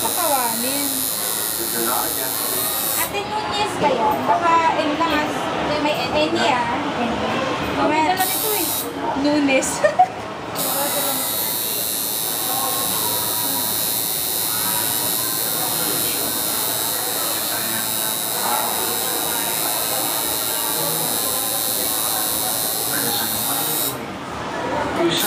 Patawanin. Ate Nunez ba yan? Baka N lang may N ah. May dala nito eh. Nunes. 没事